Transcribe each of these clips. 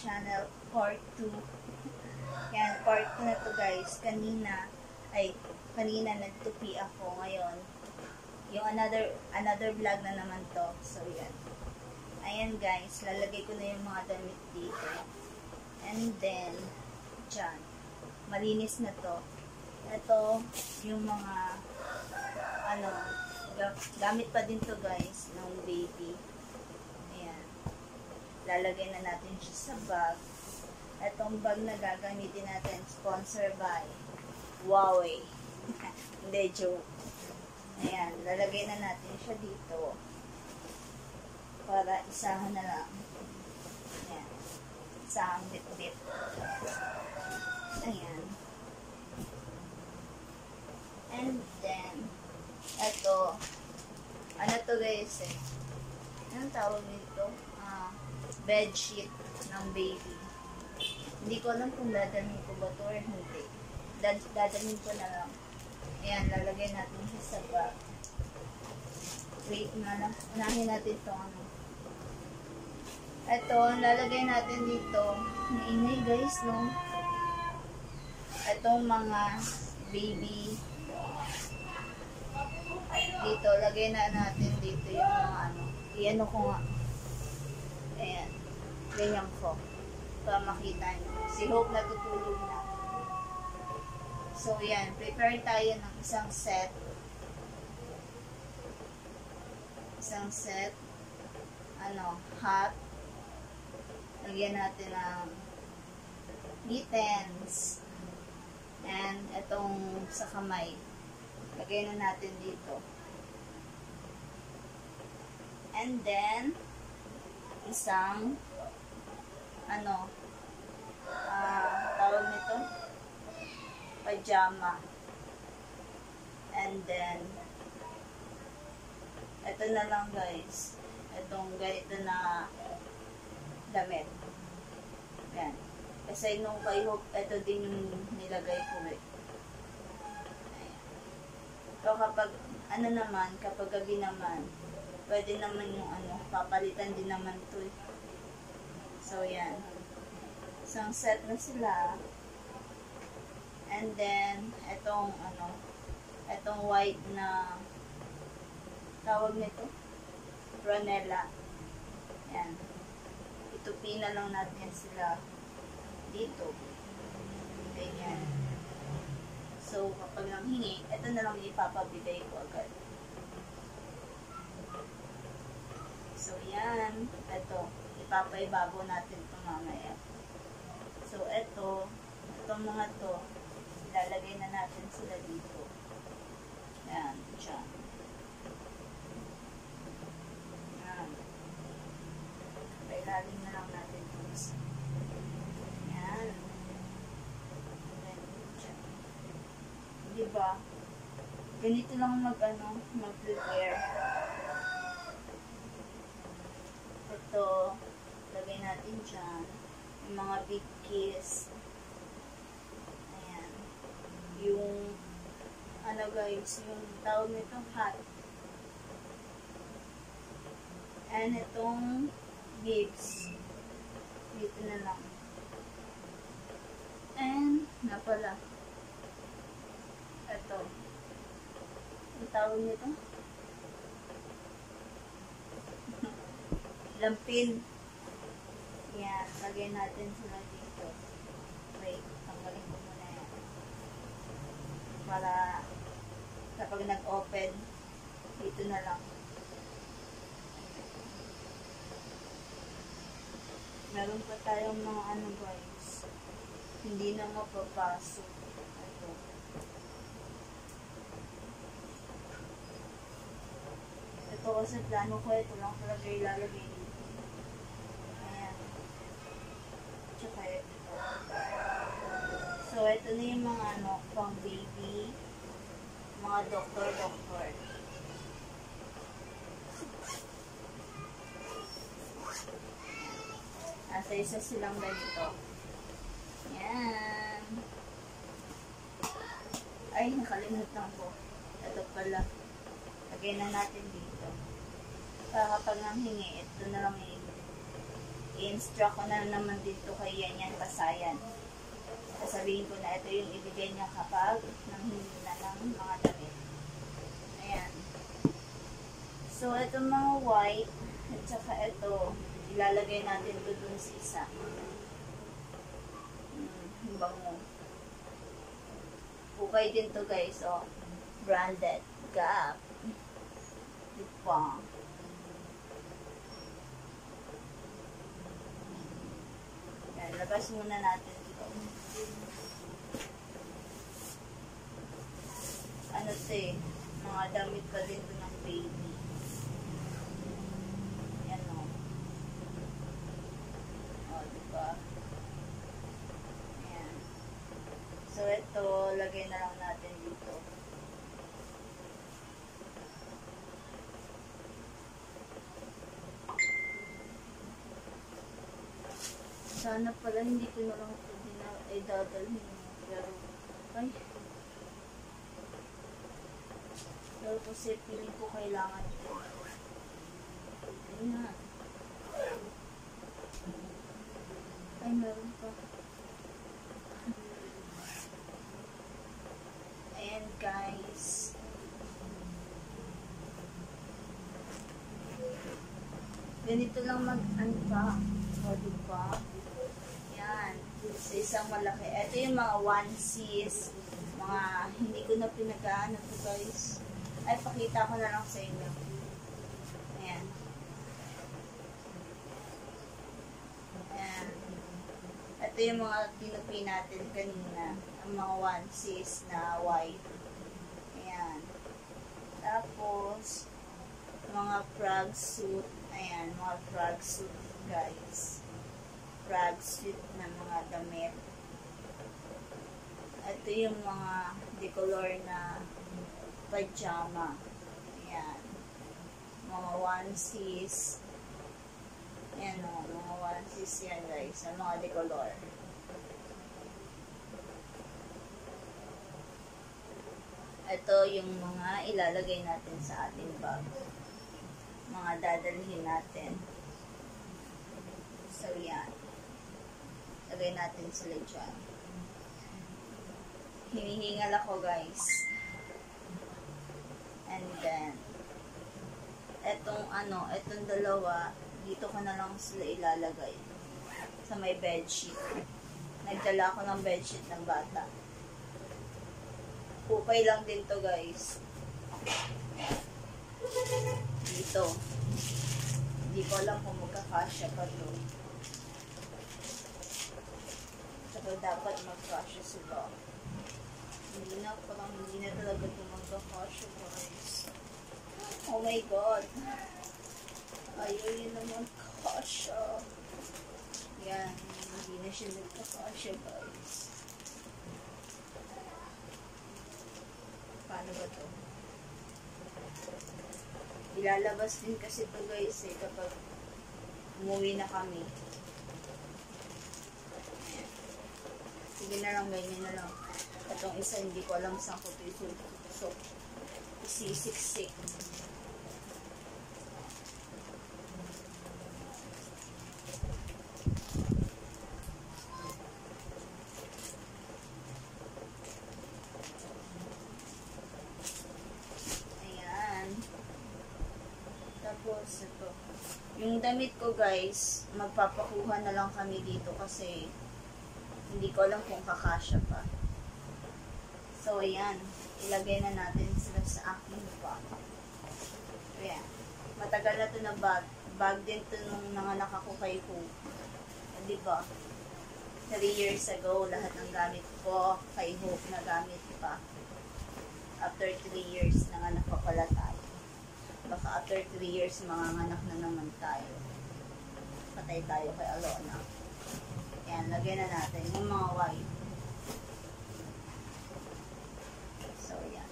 channel part 2. Yan, part 2 na to guys. Kanina, ay, kanina nagtupi ako. Ngayon, yung another, another vlog na naman to. So, yan. Ayan guys, lalagay ko na yung mga damit dito. And then, dyan. Malinis na to. Ito, yung mga, ano, ga- gamit pa din to guys, ng baby. Lalagay na natin siya sa bag. Itong bag na gagamitin natin, sponsor by Huawei. Hindi, joke. Ayan, lalagay na natin siya dito. Para isahan na lang. Ayan. Isahang bit-bit. Ayan. And then, ito, ano to guys eh, anong tawag nito? Bed sheet ng baby. Hindi ko alam kung dadalhin ko ba to or hindi. Dad dadalhin ko na lang. Ayan, lalagay natin siya sa bag. Wait nga lang. Unahin natin to ano. Ito, lalagay natin dito. Naingay guys, no? Itong mga baby dito, lagay na natin dito yung mga ano. Iano ko nga. Ayan. Ganyan ko. Para makita nyo. Si Hope natutulog na. So, yan. Prepare tayo ng isang set. Isang set. Ano, hot. Lagyan natin ng mittens. And itong sa kamay. Lagay na natin dito. And then, isang, ano, ah, tawag nito, pajama. And then, ito na lang guys. Itong ganito na damit. Yan. Kasi nung kay Hope, ito din yung nilagay ko eh. So kapag, ano naman, kapag gabi naman, pwede naman yung ano, papalitan din naman to eh. So, yan. Isang set na sila. And then, etong ano, etong white na tawag nito, Ronella. Yan. Itupi na lang natin sila dito. Ganyan. So, kapag nang hingi, ito na lang ipapabigay ko agad. So, yan. Ito. Ipapaibabaw natin ito mamaya. So, ito. Itong mga to. Ilalagay na natin sila dito. Yan. Diyan. Yan. Pailalim na lang natin ito. Yan. Then, diyan. Diba? Ganito lang mag, ano, mag-prepare. Ito, lagay natin dyan. Yung mga big kiss. Ayan. Yung, ano guys, yung tawag nito, hat. And itong bibs. Dito na lang. And, na pala. Ito. Ang tawag nito? lampin. Yan, lagay natin sila dito. Wait, tanggalin ko muna yan. Para kapag nag-open, dito na lang. Meron pa tayong mga ano guys. Hindi na mapapasok. Ito. Ito kasi plano ko, ito lang talaga ilalagay dito. Ayan. Tsaka ito. So, ito na yung mga ano, pang baby, mga doktor-doktor. Nasa isa silang ganito. Yan. Ay, nakalimutan ko. Ito pala. Lagay na natin dito. Para kapag nang hingi, ito na lang i-instruct ko na naman dito kay Yan Yan Pasayan. Sasabihin ko na ito yung ibigay niya kapag nanghihina ng mga damit. Ayan. So, ito mga white, at saka ito, ilalagay natin ito dun sa isa. Hmm, bango. Okay din to guys, oh. Branded. Gap. Diba? Yan, labas muna natin. Ano to eh, mga damit pa din to ng baby. Yan o. O, diba? Yan. So, ito, lagay na lang natin dito. Sana pala hindi ko na lang ay dadalhin. Pero, ay. Pero kasi piling ko kailangan ito. Ayan. Ay, meron pa. Ayan, guys. Ganito lang mag-unpack. O, diba? Sa isang malaki. Ito yung mga onesies. Mga hindi ko na pinag-ano to guys. Ay, pakita ko na lang sa inyo. Ayan. Ayan. Ito yung mga tinupi natin kanina. Ang mga onesies na white. Ayan. Tapos, mga frog suit. Ayan, mga frog suit guys. Frog suit na mga damit. Ito yung mga decolor na pajama. Ayan. Mga onesies. Ayan o, mga onesies yan guys. Ang mga decolor. Ito yung mga ilalagay natin sa ating bag. Mga dadalhin natin. So, yan. Lagay natin sila dyan. Hinihingal ako, guys. And then, etong ano, etong dalawa, dito ko na lang sila ilalagay. Sa may bedsheet. Nagdala ako ng bedsheet ng bata. Kupay lang din to, guys. Dito. Hindi ko alam kung magkakasya pa to. Tsaka dapat magkasya sila. Hindi na, parang hindi na talaga ito magkakasya, guys. Oh my God. Ayaw yun naman kasya. Yan. Hindi na siya nagkakasya, guys. Paano ba to? Ilalabas din kasi to guys eh kapag umuwi na kami. Ayan. Sige na lang, ganyan na lang. Itong isa hindi ko alam saan ko ito isusok. Isisiksik. Tapos, ito. Yung damit ko, guys, magpapakuha na lang kami dito kasi hindi ko alam kung kakasya pa. So, ayan. Ilagay na natin sila sa aking bag. Ayan. Matagal na to na bag. Bag din to nung nanganak ako kay Hope. Eh, di ba? Three years ago, lahat ng gamit ko kay Hope na gamit pa. After three years, nanganak pa pala tayo. Baka after 3 years, manganganak na naman tayo. Patay tayo kay Alona. Yan, lagyan na natin yung mga white. So, yan.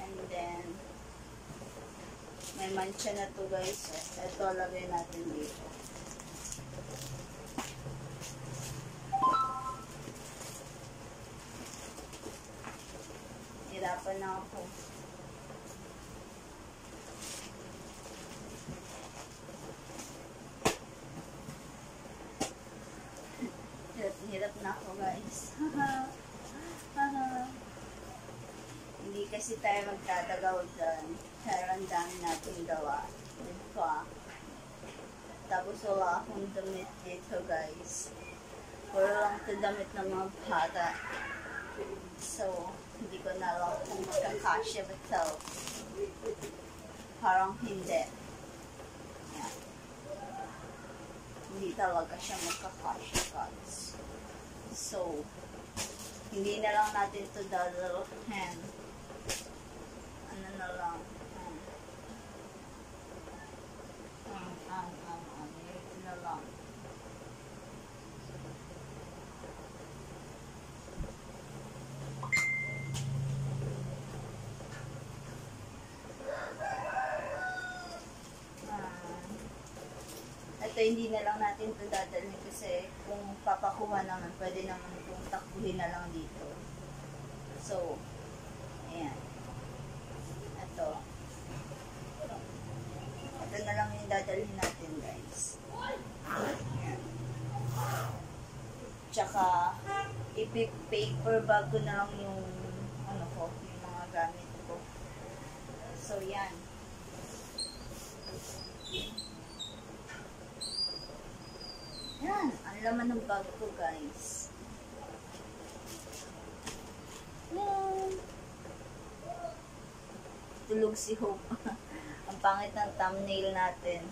And then, may mancha na to guys. Ito, lagay natin dito. Hirapan na ako. Kasi tayo magtatagaw dyan. Pero ang dami natin gawa. Di ba? Tapos wala akong damit dito guys. Puro lang ito damit ng mga bata. So, hindi ko na alam kung magkakasya ba ito. Parang hindi. Yan. Hindi talaga siya magkakasya guys. So, hindi na lang natin ito dadalhin. Na lang. Ang, ang. Ah, ito hindi na lang natin ito dadalhin kasi kung papakuha naman, pwede naman itong takbuhin na lang dito. So, ayan. Ito. Ito na lang yung dadalhin natin guys. Ayan. Tsaka, ipi-paper bag ko na lang yung ano ko, yung mga gamit ko. So, yan. Yan, ang laman ng bag ko, guys. Yan. Tulog si Hope. ang pangit ng thumbnail natin.